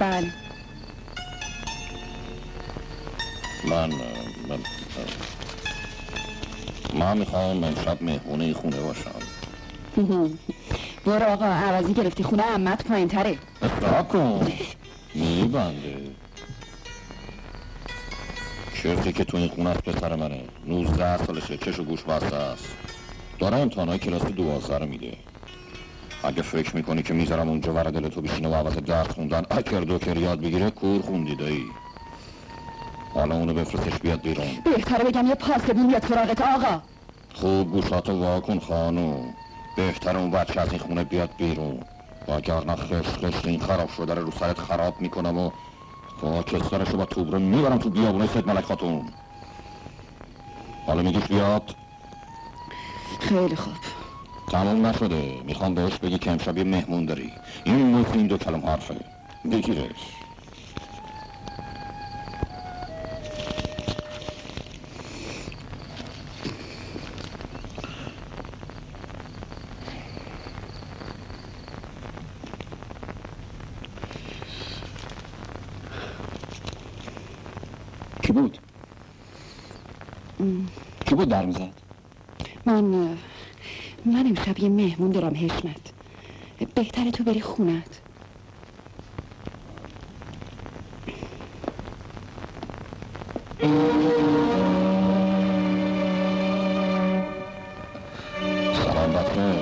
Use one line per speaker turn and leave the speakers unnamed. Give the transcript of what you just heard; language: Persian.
بله.
من من من. می‌خوام امشب مهمونه خونه باشم.
برو آقا عوضی گرفتی. خونه امت پایین تره
اصلاح کن. میبنده. شرطی که تو این خونه است پسر منه. نوزده سالشه. کش و گوش بسته است. داره امتحانای کلاس دوازده رو میده. اگه فکر می‌کنی که می‌ذارم اونجا ور دل تو بشینه و عوض درس خوندن اکر دوکر یاد بگیره کور خوندی دایی. حالا اونو بفرستش بیاد بیرون.
بهتره بگم یه پاسبون بیاد سراغت آقا.
خوب گوشاتو واکن خانوم بهتر اون بچه از این خونه بیاد بیرون. وگرنه خش خش این خراب شده رو سرت خراب می‌کنم و خاکسترشو با توبره می‌برم تو بیابونه سید ملک خاتون. حالا میگیش بیاد.
خیلی خوب.
تموم نشده. می‌خوام بهش بگی که امشب یه مهمون داری. این مثل این دو کلم حرفه بگیرش. کی بود؟ کی بود در می‌زد؟
من من امشب یه مهمون دارم حشمت. بهتره تو بری خونت.
سلام بخیر